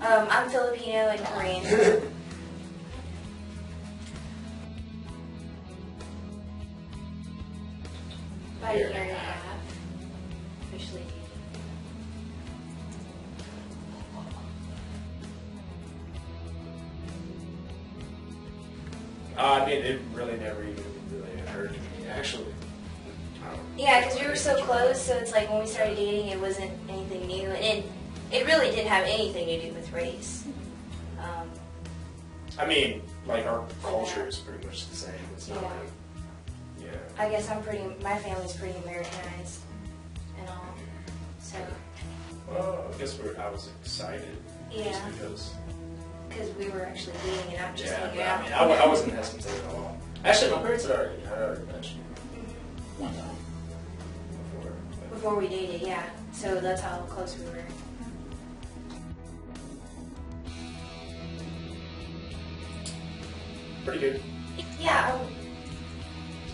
Um, I'm Filipino and Korean. About a year and a half. Officially. Uh, I mean, it really never even really occurred to me, actually. Yeah, because we were so close, so it's like when we started dating, it wasn't anything new, and it, it really didn't have anything to do with race. Um, I mean, like our culture is pretty much the same. It's not Yeah. like, yeah. I guess I'm pretty, my family's pretty Americanized and all, so, Well, I guess we're, I was excited. Yeah. Just because. because we were actually dating and I'm just Yeah, hanging but out. I mean, I, I wasn't hesitant at all. Actually, my parents had already, had already mentioned one time before. but- Before we dated, yeah. So that's how close we were. Pretty good. Yeah, um,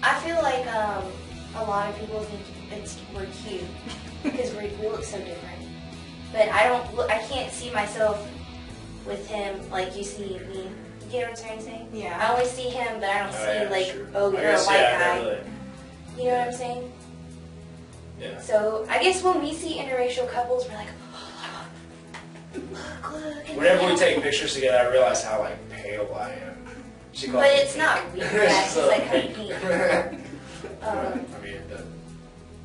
I feel like um, a lot of people think it's we're cute because we we look so different. But I don't. Look, I can't see myself with him like you see me. You get what I'm trying to say? Yeah. I always see him, but I don't Oh, see yeah, like, sure. oh, you're a white yeah, guy. Really, You know what I'm saying? yeah. So I guess when we see interracial couples, we're like, oh, look, look. Whenever we take pictures together, I realize how like pale I am. She calls But it's not pink. weird. Yeah, it's like kind of Um, I mean, the,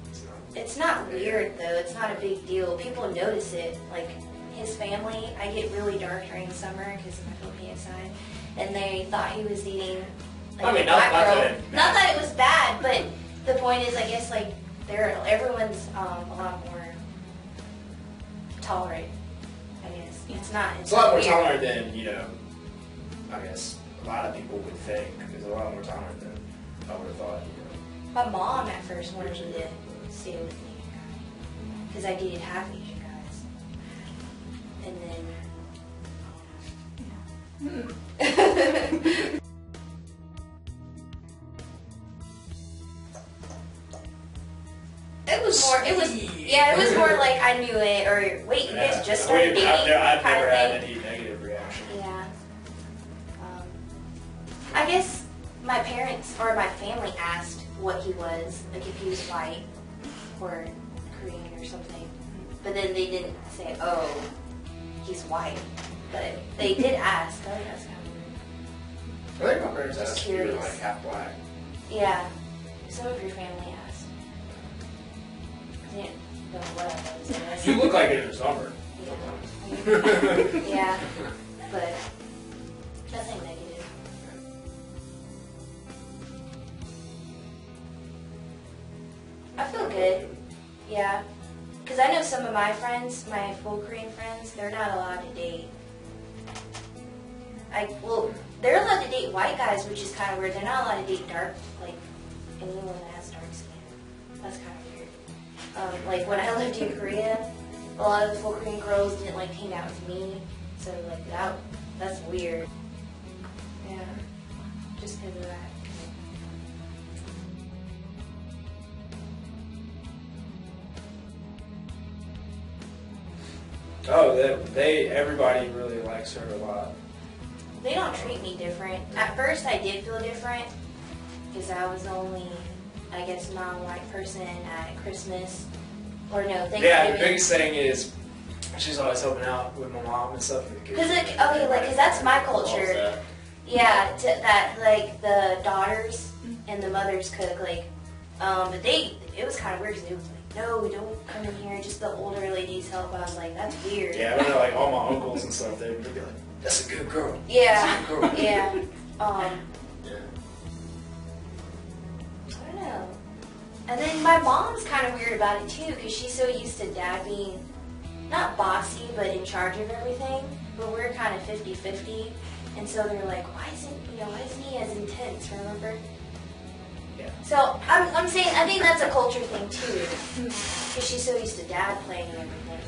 it's not. It's not weird though. It's not a big deal. People notice it. Like his family, I get really dark during the summer because of my Filipino side, and they thought he was eating. Like, I mean, not- not that it Not that it was bad, but the point is, I guess like they're everyone's um, a lot more tolerant. I guess it's not. It's, It's a lot not more weird. tolerant than you know. I guess a lot of people would think. It's a lot more tolerant than I would have thought. You know. My mom at first wanted me to stay with me because I dated half Asian guys, and then. It was more. It was yeah. It was more like I knew it, or wait, you guys just started dating, I've, I've kind never of had thing. I guess my parents or my family asked what he was, like if he was white or Korean or something. But then they didn't say, oh, he's white. But they did ask. Oh, that's kind of weird. I think my parents Just asked if you were curious. like half black. Yeah. Some of your family asked. I didn't know what I was. I. You look like it in the summer. Yeah. yeah. But nothing Yeah. Because I know some of my friends, my full Korean friends, they're not allowed to date. I well, they're allowed to date white guys, which is kind of weird. They're not allowed to date dark, like anyone that has dark skin. That's kind of weird. Um, like when I lived in Korea, a lot of the full Korean girls didn't like hang out with me, so like that, that's weird. Yeah, just because of that. Oh, they, they everybody really likes her a lot. They don't treat me different. At first, I did feel different because I was the only, I guess, non-white person at Christmas, or no, Thanksgiving. Yeah, the biggest thing is she's always helping out with my mom and stuff. Because like, okay, like, 'cause that's my culture. Yeah, to, that like the daughters and the mothers cook like, um, but they it was kind of weird because they was like, no, we don't come in here. Just the older ladies help. I was like, that's weird. Yeah, I know, like all my uncles and stuff. They'd be like, "That's a good girl." Yeah, That's a good girl. yeah. Um, Yeah. I don't know. And then my mom's kind of weird about it too because she's so used to dad being not bossy but in charge of everything. But we're kind of 50-50. And so they're like, why isn't you know why isn't he as intense? Remember? Yeah. So I'm, I'm saying I think that's a culture thing too, because she's so used to dad playing and everything.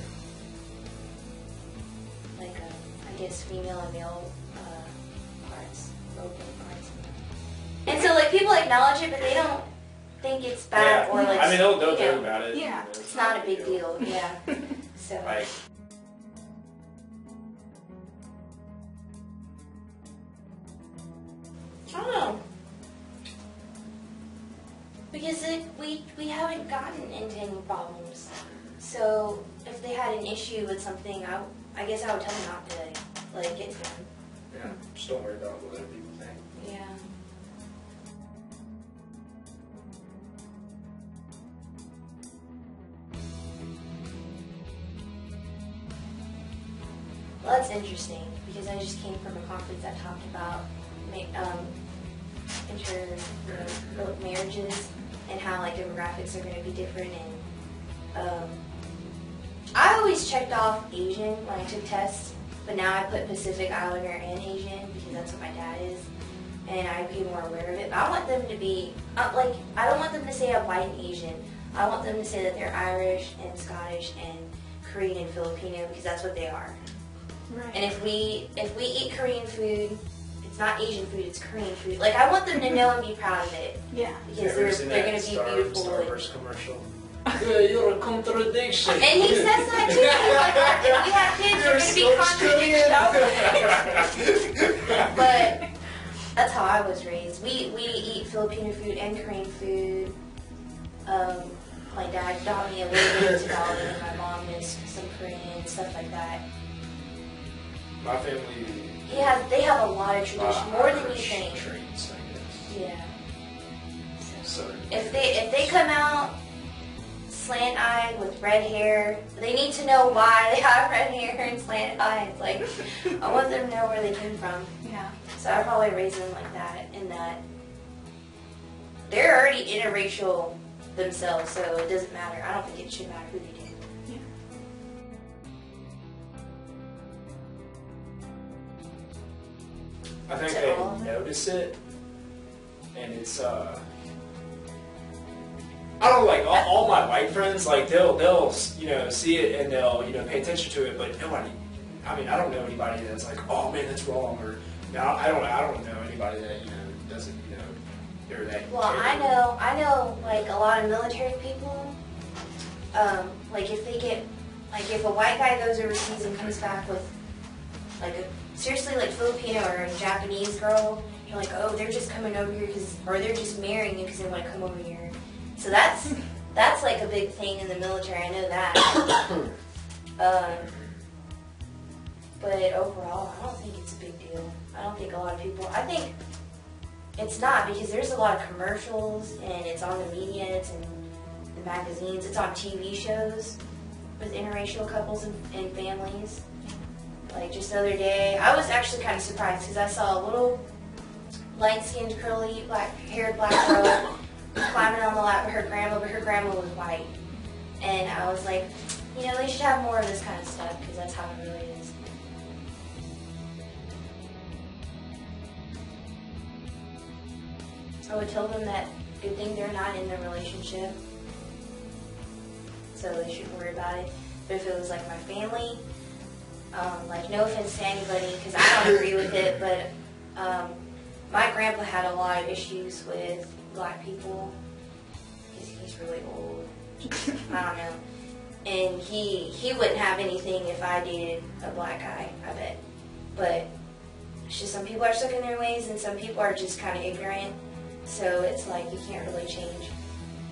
Like uh, I guess female and male uh, parts, role parts. And so like people acknowledge it, but they don't think it's bad Yeah. or like. I mean, they'll, they'll you joke know, about it. Yeah. It's not a big deal. Yeah. So Like, Because it, we we haven't gotten into any problems. So if they had an issue with something, I I guess I would tell them not to like get to them. Yeah, just don't worry about what other people think. Yeah. Well, that's interesting because I just came from a conference that talked about um, inter uh, marriages and how like demographics are going to be different and um, I always checked off Asian when I took tests, but now I put Pacific Islander and Asian because that's what my dad is, and I became more aware of it. But I want them to be uh, like I don't want them to say I'm white and Asian. I want them to say that they're Irish and Scottish and Korean and Filipino because that's what they are. Right. And if we if we eat Korean food, not Asian food, it's Korean food. Like I want them to know and be proud of it yeah. because Ever they're seen they're gonna be Star, beautiful. and- Starburst commercial. yeah, you're a contradiction. And he says that too. He's like, if we have kids, they're gonna be contradictions. But that's how I was raised. We we eat Filipino food and Korean food. Um, my dad got me a little bit of Dolly, and my mom is some Korean stuff like that. My family. He has they have a lot of tradition, uh, more than you Irish think. Traits, I guess. Yeah. So If they if they come out slant eyed with red hair, they need to know why they have red hair and slant eyes. Like I want them to know where they came from. Yeah. So I probably raise them like that in that they're already interracial themselves, so it doesn't matter. I don't think it should matter who they do. I think they notice it, and it's uh. I don't know, like all, all my white friends, like they'll they'll you know see it and they'll you know pay attention to it, but nobody. I mean, I don't know anybody that's like, oh man, that's wrong, or now I don't I don't know anybody that you know doesn't you know they're that. Well, I know, I know, like a lot of military people. Um, like if they get, like if a white guy goes overseas and comes back with, like a seriously like Filipino or a Japanese girl, you're like, oh, they're just coming over here because, or they're just marrying you because they want to come over here. So that's that's like a big thing in the military. I know that. um, but overall, I don't think it's a big deal. I don't think a lot of people. I think it's not because there's a lot of commercials and it's on the media, it's in the magazines, it's on TV shows with interracial couples and, and families. Like just the other day, I was actually kind of surprised because I saw a little light-skinned, curly, black-haired black girl climbing on the lap of her grandma, but her grandma was white. And I was like, you know, they should have more of this kind of stuff because that's how it really is. I would tell them that good thing they're not in the relationship, so they shouldn't worry about it. But if it was like my family, um, like no offense to anybody, because I don't agree with it, but um, my grandpa had a lot of issues with black people because he's really old. I don't know, and he he wouldn't have anything if I dated a black guy. I bet, but just some people are stuck in their ways, and some people are just kind of ignorant. So it's like you can't really change.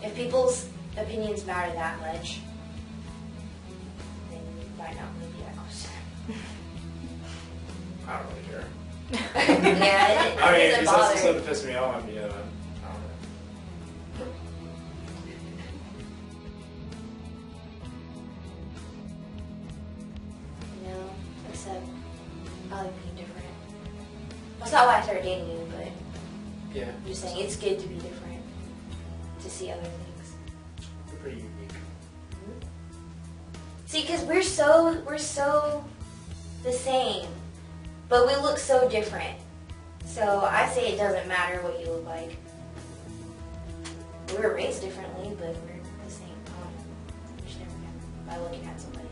If people's opinions matter that much, then you might not be that close I don't really care. yeah, it, it I mean, if he says something to piss me off, I mean, you know, I don't know. Know, except I like being different. That's not why I started dating you, but Yeah, I'm just saying it's good to be different, to see other things. you're pretty unique. Mm-hmm. See, because we're so we're so the same, but we look so different. So I say it doesn't matter what you look like. We were raised differently, but we're the same. Um, you just never know by looking at somebody.